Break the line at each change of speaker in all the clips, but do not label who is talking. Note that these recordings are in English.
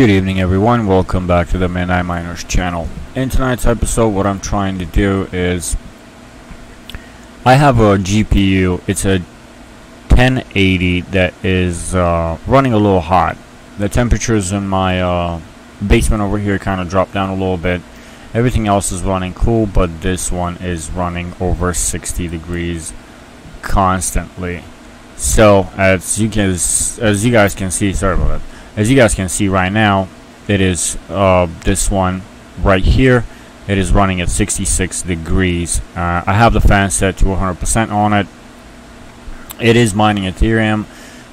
Good evening everyone, welcome back to the Midnight Miners channel. In tonight's episode what I'm trying to do is I have a GPU, it's a 1080 that is uh, running a little hot. The temperatures in my uh, basement over here kind of dropped down a little bit. Everything else is running cool but this one is running over 60 degrees constantly. So as you can as you guys can see, sorry about that as you guys can see right now it is uh, this one right here. It is running at 66 degrees. Uh, I have the fan set to 100% on it. It is mining Ethereum.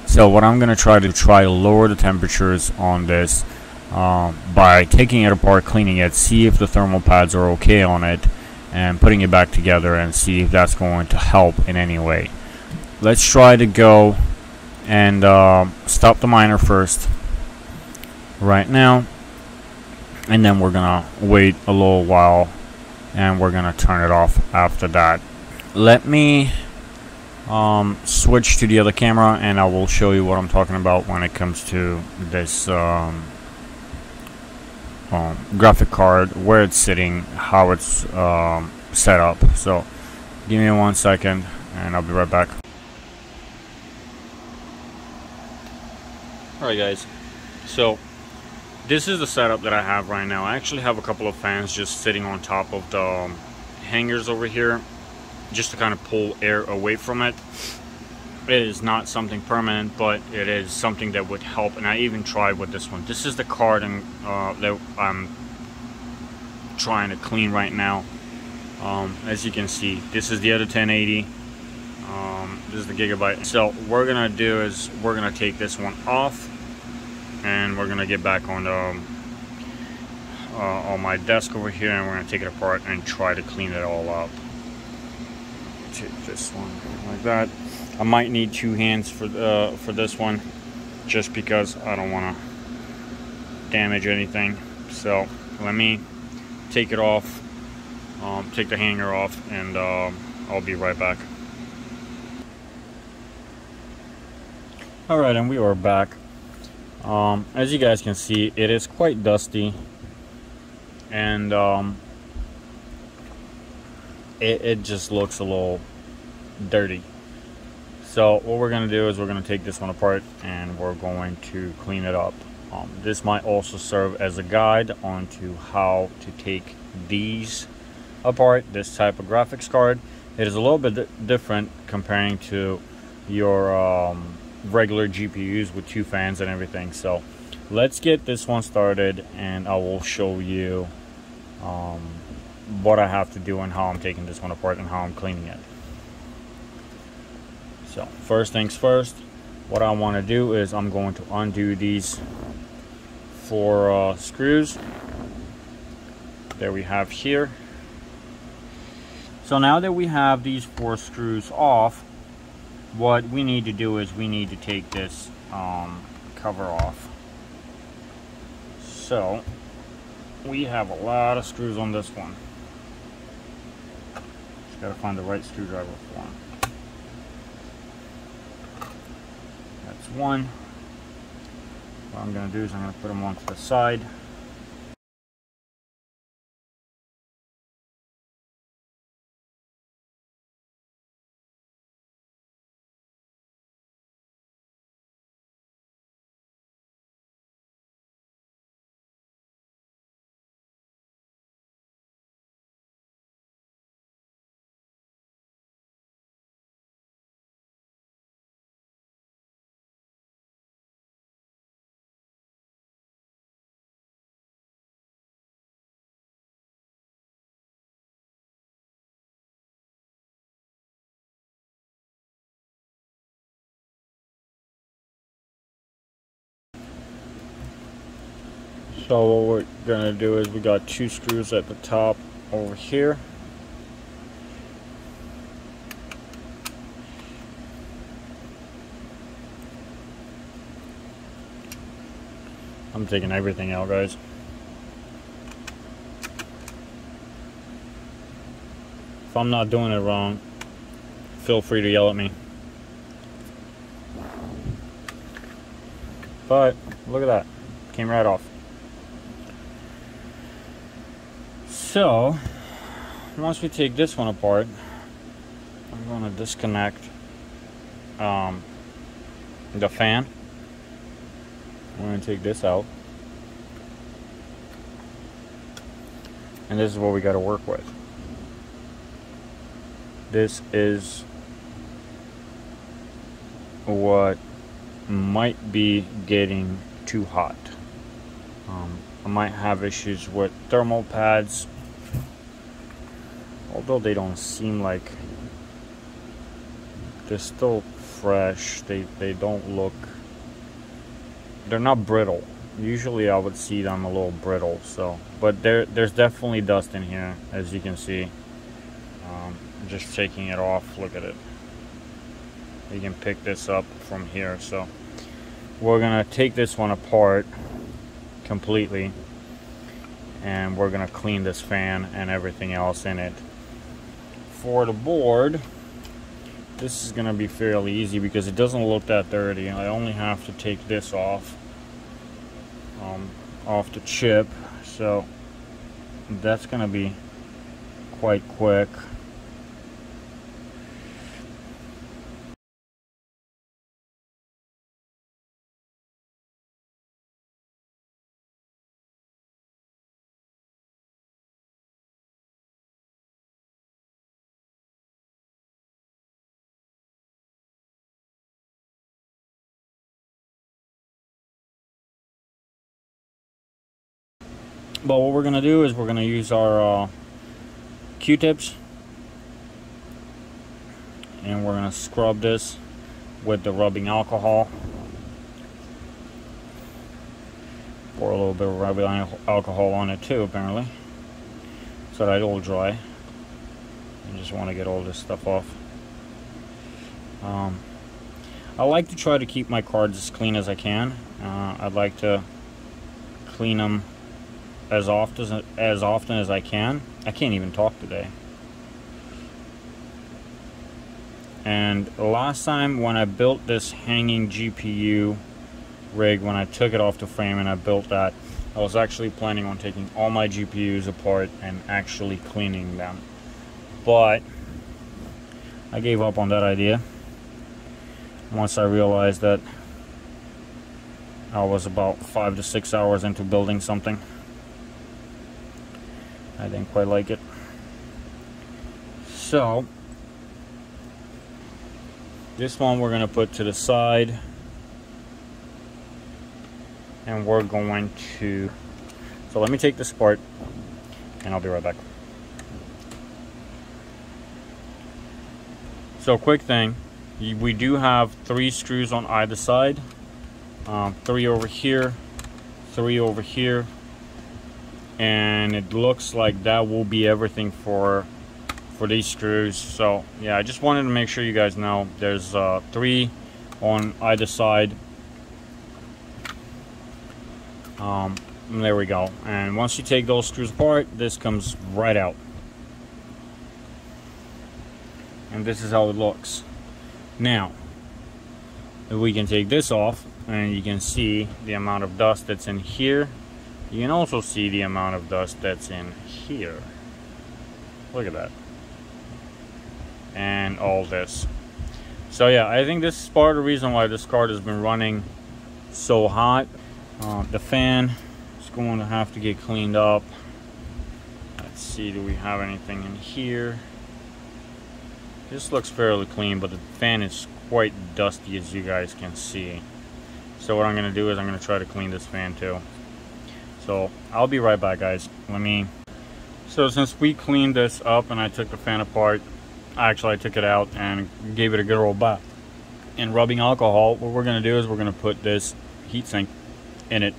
So what I'm gonna try to try to lower the temperatures on this um, by taking it apart cleaning it see if the thermal pads are okay on it and putting it back together and see if that's going to help in any way. Let's try to go and uh, stop the miner first right now. And then we're gonna wait a little while and we're gonna turn it off after that. Let me um, switch to the other camera and I will show you what I'm talking about when it comes to this um, um, graphic card where it's sitting how it's um, set up. So give me one second and I'll be right back. Alright guys. So this is the setup that I have right now. I actually have a couple of fans just sitting on top of the um, hangers over here just to kind of pull air away from it. It is not something permanent, but it is something that would help. And I even tried with this one. This is the card uh, that I'm trying to clean right now. Um, as you can see, this is the other 1080. Um, this is the Gigabyte. So what we're gonna do is we're gonna take this one off and we're gonna get back on the um, uh, on my desk over here and we're gonna take it apart and try to clean it all up. Take this one like that. I might need two hands for uh, for this one just because I don't want to damage anything. So let me take it off um, take the hanger off and uh, I'll be right back. Alright and we are back um, as you guys can see it is quite dusty. And um, it, it just looks a little dirty. So what we're going to do is we're going to take this one apart and we're going to clean it up. Um, this might also serve as a guide onto how to take these apart this type of graphics card. It is a little bit different comparing to your um, regular GPUs with two fans and everything. So let's get this one started and I will show you um, what I have to do and how I'm taking this one apart and how I'm cleaning it. So first things first, what I want to do is I'm going to undo these four uh, screws that we have here. So now that we have these four screws off, what we need to do is we need to take this um, cover off. So we have a lot of screws on this one. Just gotta find the right screwdriver for them. That's one. What I'm gonna do is I'm gonna put them onto the side. So what we're going to do is we got two screws at the top over here. I'm taking everything out guys. If I'm not doing it wrong, feel free to yell at me. But look at that came right off. So, once we take this one apart, I'm going to disconnect um, the fan. I'm going to take this out. And this is what we got to work with. This is what might be getting too hot. Um, I might have issues with thermal pads, although they don't seem like they're still fresh. They they don't look. They're not brittle. Usually I would see them a little brittle. So, but there there's definitely dust in here, as you can see. Um, just taking it off. Look at it. You can pick this up from here. So we're gonna take this one apart completely and we're gonna clean this fan and everything else in it for the board this is gonna be fairly easy because it doesn't look that dirty. I only have to take this off um, off the chip. So that's gonna be quite quick But what we're going to do is we're going to use our uh, Q-tips and we're going to scrub this with the rubbing alcohol. Pour a little bit of rubbing alcohol on it too apparently so that it'll dry. I just want to get all this stuff off. Um, I like to try to keep my cards as clean as I can. Uh, I'd like to clean them as often as often as I can. I can't even talk today. And last time when I built this hanging GPU rig, when I took it off the frame and I built that, I was actually planning on taking all my GPUs apart and actually cleaning them. But I gave up on that idea once I realized that I was about five to six hours into building something. I didn't quite like it. So, this one we're going to put to the side. And we're going to... So let me take this apart. And I'll be right back. So quick thing. We do have three screws on either side. Um, three over here. Three over here and it looks like that will be everything for for these screws. So yeah I just wanted to make sure you guys know there's uh, three on either side. Um, there we go. And once you take those screws apart this comes right out. And this is how it looks. Now we can take this off and you can see the amount of dust that's in here you can also see the amount of dust that's in here. Look at that. And all this. So yeah, I think this is part of the reason why this card has been running so hot. Uh, the fan is going to have to get cleaned up. Let's see, do we have anything in here? This looks fairly clean, but the fan is quite dusty as you guys can see. So what I'm going to do is I'm going to try to clean this fan too. So I'll be right back guys. Let me, so since we cleaned this up and I took the fan apart, actually I took it out and gave it a good old bath. In rubbing alcohol, what we're gonna do is we're gonna put this heatsink in it.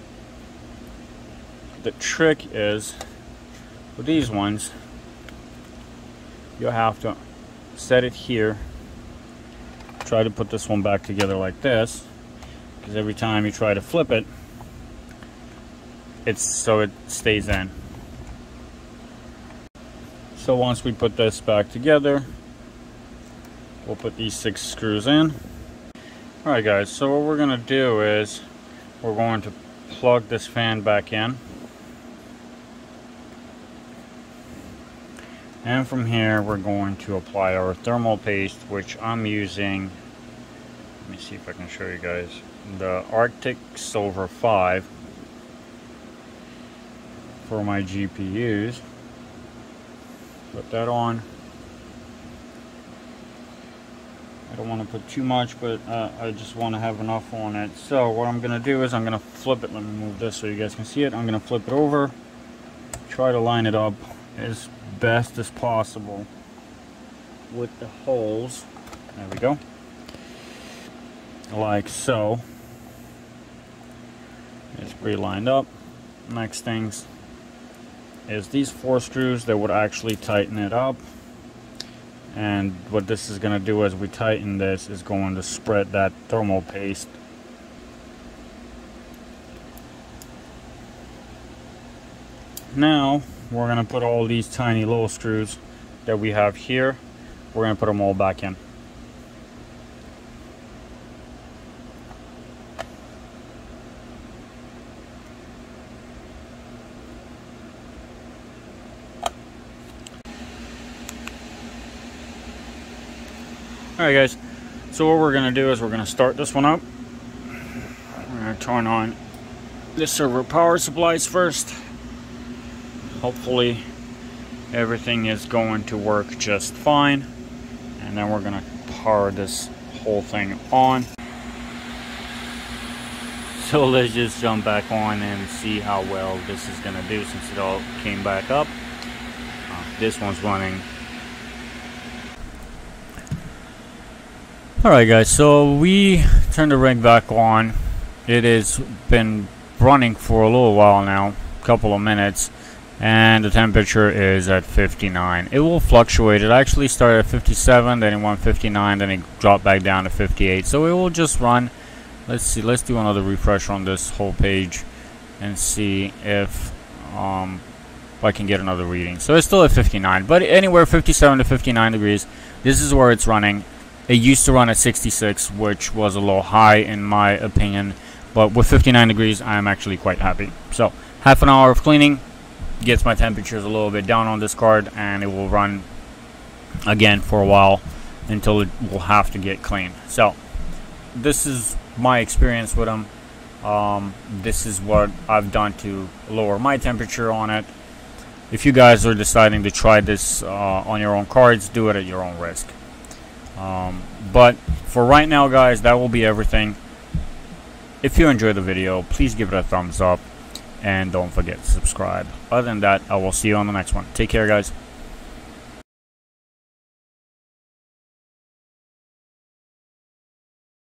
The trick is, with these ones, you'll have to set it here. Try to put this one back together like this, because every time you try to flip it, it's so it stays in. So once we put this back together, we'll put these six screws in. Alright guys, so what we're to do is we're going to plug this fan back in. And from here, we're going to apply our thermal paste, which I'm using. Let me see if I can show you guys. The Arctic Silver 5 for my GPUs. Put that on. I don't want to put too much, but uh, I just want to have enough on it. So what I'm going to do is I'm going to flip it. Let me move this so you guys can see it. I'm going to flip it over. Try to line it up as best as possible with the holes. There we go. Like so. It's pre-lined up. Next things is these four screws that would actually tighten it up. And what this is going to do as we tighten this is going to spread that thermal paste. Now we're going to put all these tiny little screws that we have here we're going to put them all back in Alright guys, so what we're going to do is we're going to start this one up. We're going to turn on the server power supplies first. Hopefully everything is going to work just fine. And then we're going to power this whole thing on. So let's just jump back on and see how well this is going to do since it all came back up. Uh, this one's running Alright guys, so we turned the rig back on. It has been running for a little while now, a couple of minutes, and the temperature is at 59. It will fluctuate. It actually started at 57, then it went 59, then it dropped back down to 58. So it will just run. Let's see, let's do another refresh on this whole page and see if um, I can get another reading. So it's still at 59, but anywhere 57 to 59 degrees, this is where it's running. It used to run at 66, which was a little high in my opinion. But with 59 degrees, I'm actually quite happy. So half an hour of cleaning gets my temperatures a little bit down on this card, and it will run again for a while until it will have to get clean. So this is my experience with them. Um, this is what I've done to lower my temperature on it. If you guys are deciding to try this uh, on your own cards, do it at your own risk. Um, but for right now, guys, that will be everything. If you enjoyed the video, please give it a thumbs up. And don't forget to subscribe. Other than that, I will see you on the next one. Take care, guys.